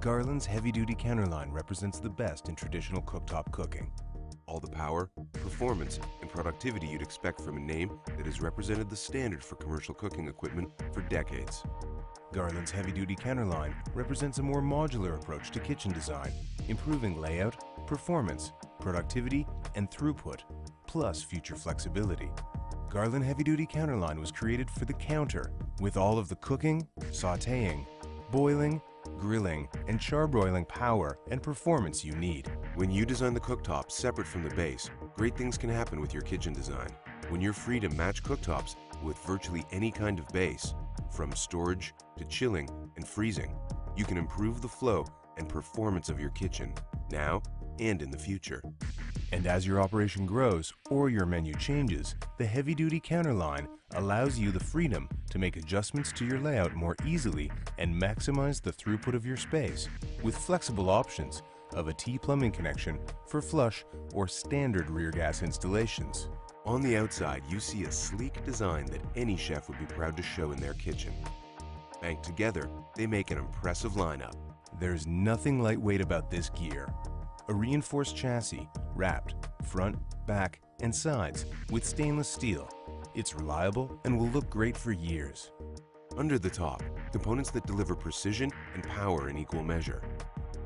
Garland's heavy-duty counterline represents the best in traditional cooktop cooking. All the power, performance, and productivity you'd expect from a name that has represented the standard for commercial cooking equipment for decades. Garland's heavy-duty counterline represents a more modular approach to kitchen design, improving layout, performance, productivity, and throughput, plus future flexibility. Garland heavy-duty counterline was created for the counter, with all of the cooking, sautéing, boiling, grilling, and charbroiling power and performance you need. When you design the cooktop separate from the base, great things can happen with your kitchen design. When you're free to match cooktops with virtually any kind of base, from storage to chilling and freezing, you can improve the flow and performance of your kitchen, now and in the future. And as your operation grows or your menu changes, the heavy-duty counterline allows you the freedom to make adjustments to your layout more easily and maximize the throughput of your space with flexible options of a T-plumbing connection for flush or standard rear gas installations. On the outside, you see a sleek design that any chef would be proud to show in their kitchen. Banked together, they make an impressive lineup. There's nothing lightweight about this gear. A reinforced chassis wrapped front, back, and sides with stainless steel. It's reliable and will look great for years. Under the top, components that deliver precision and power in equal measure.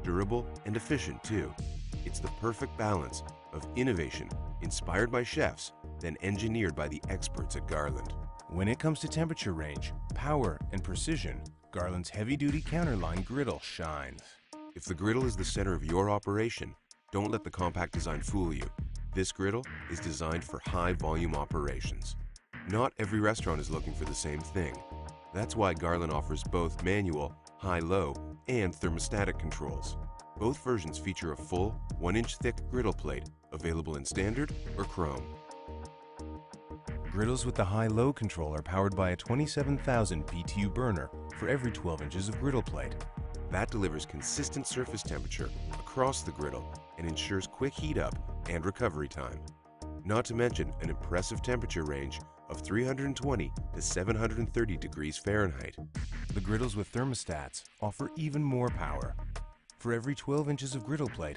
Durable and efficient too. It's the perfect balance of innovation inspired by chefs, then engineered by the experts at Garland. When it comes to temperature range, power, and precision, Garland's heavy-duty counterline griddle shines. If the griddle is the center of your operation, don't let the compact design fool you. This griddle is designed for high volume operations. Not every restaurant is looking for the same thing. That's why Garland offers both manual, high-low, and thermostatic controls. Both versions feature a full, 1-inch thick griddle plate, available in standard or chrome. Griddles with the high-low control are powered by a 27,000 BTU burner for every 12 inches of griddle plate. That delivers consistent surface temperature across the griddle and ensures quick heat up and recovery time. Not to mention an impressive temperature range of 320 to 730 degrees Fahrenheit. The griddles with thermostats offer even more power. For every 12 inches of griddle plate,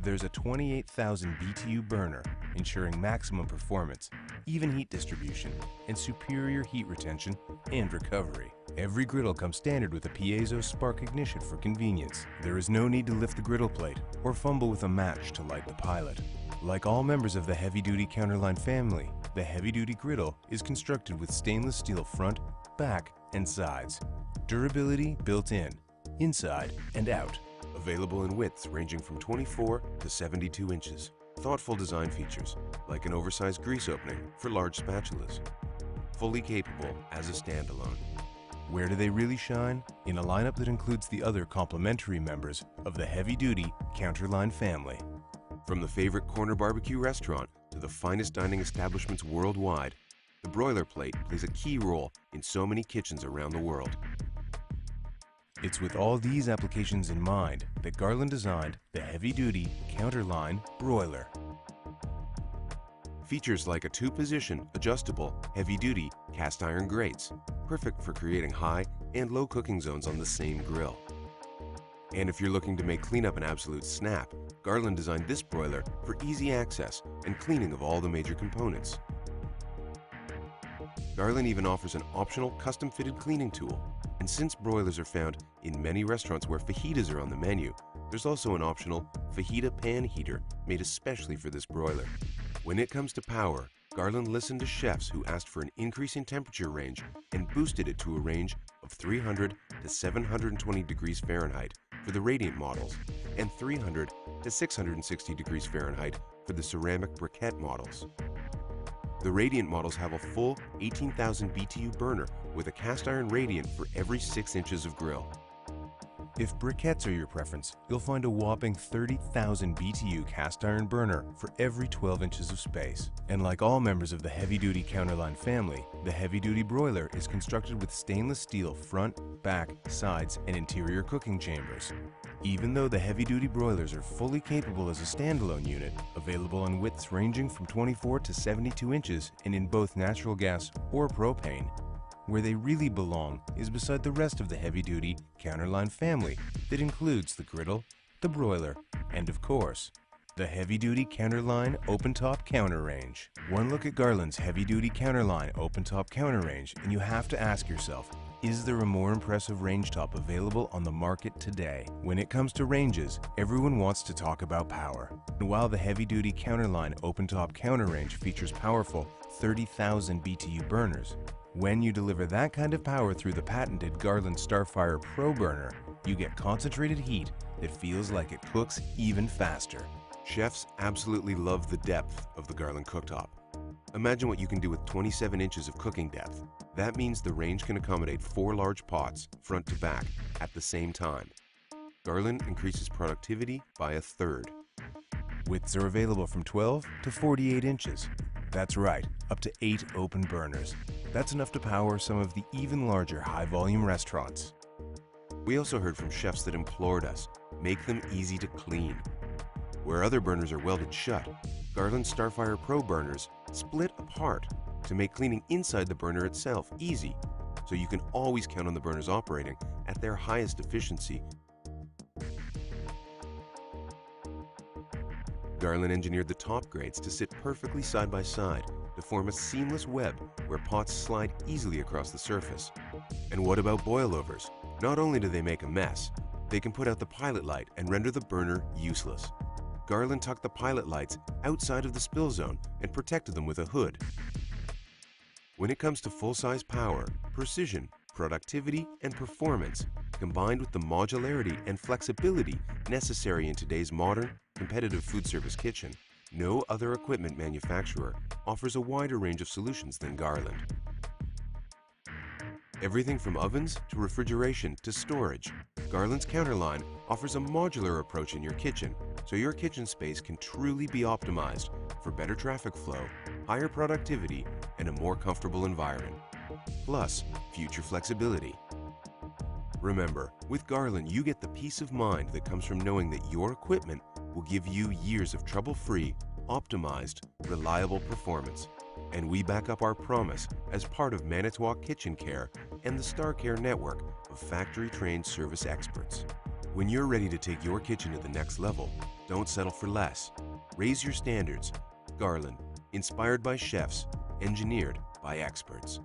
there's a 28,000 BTU burner, ensuring maximum performance, even heat distribution, and superior heat retention and recovery. Every griddle comes standard with a piezo spark ignition for convenience. There is no need to lift the griddle plate or fumble with a match to light the pilot. Like all members of the heavy-duty counterline family, the heavy-duty griddle is constructed with stainless steel front, back, and sides. Durability built in, inside and out. Available in widths ranging from 24 to 72 inches. Thoughtful design features, like an oversized grease opening for large spatulas. Fully capable as a standalone. Where do they really shine? In a lineup that includes the other complementary members of the heavy-duty Counterline family. From the favorite corner barbecue restaurant to the finest dining establishments worldwide, the broiler plate plays a key role in so many kitchens around the world. It's with all these applications in mind that Garland designed the heavy-duty Counterline broiler. Features like a two-position, adjustable, heavy-duty cast iron grates, perfect for creating high and low cooking zones on the same grill. And if you're looking to make cleanup an absolute snap, Garland designed this broiler for easy access and cleaning of all the major components. Garland even offers an optional custom-fitted cleaning tool. And since broilers are found in many restaurants where fajitas are on the menu, there's also an optional fajita pan heater made especially for this broiler. When it comes to power, Garland listened to chefs who asked for an increase in temperature range and boosted it to a range of 300 to 720 degrees Fahrenheit for the Radiant models and 300 to 660 degrees Fahrenheit for the ceramic briquette models. The Radiant models have a full 18,000 BTU burner with a cast iron radiant for every 6 inches of grill. If briquettes are your preference, you'll find a whopping 30,000 BTU cast iron burner for every 12 inches of space. And like all members of the heavy-duty Counterline family, the heavy-duty broiler is constructed with stainless steel front, back, sides, and interior cooking chambers. Even though the heavy-duty broilers are fully capable as a standalone unit, available in widths ranging from 24 to 72 inches and in both natural gas or propane, where they really belong is beside the rest of the heavy-duty Counterline family that includes the griddle, the broiler, and of course, the heavy-duty Counterline open-top counter range. One look at Garland's heavy-duty Counterline open-top counter range and you have to ask yourself, is there a more impressive range top available on the market today? When it comes to ranges, everyone wants to talk about power. And while the heavy-duty Counterline open-top counter range features powerful 30,000 BTU burners, when you deliver that kind of power through the patented Garland Starfire Pro burner, you get concentrated heat that feels like it cooks even faster. Chefs absolutely love the depth of the Garland cooktop. Imagine what you can do with 27 inches of cooking depth. That means the range can accommodate four large pots, front to back, at the same time. Garland increases productivity by a third. Widths are available from 12 to 48 inches. That's right, up to 8 open burners. That's enough to power some of the even larger high-volume restaurants. We also heard from chefs that implored us, make them easy to clean. Where other burners are welded shut, Garland Starfire Pro burners split apart to make cleaning inside the burner itself easy, so you can always count on the burners operating at their highest efficiency. Garland engineered the top grates to sit perfectly side by side to form a seamless web where pots slide easily across the surface. And what about boilovers? Not only do they make a mess, they can put out the pilot light and render the burner useless. Garland tucked the pilot lights outside of the spill zone and protected them with a hood. When it comes to full-size power, precision, productivity, and performance, combined with the modularity and flexibility necessary in today's modern, competitive food service kitchen, no other equipment manufacturer offers a wider range of solutions than Garland. Everything from ovens to refrigeration to storage, Garland's Counterline offers a modular approach in your kitchen so your kitchen space can truly be optimized for better traffic flow, higher productivity, and a more comfortable environment. Plus, future flexibility. Remember, with Garland, you get the peace of mind that comes from knowing that your equipment will give you years of trouble-free, optimized, reliable performance. And we back up our promise as part of Manitowoc Kitchen Care and the Star Care network of factory-trained service experts. When you're ready to take your kitchen to the next level, don't settle for less. Raise your standards. Garland, inspired by chefs, engineered by experts.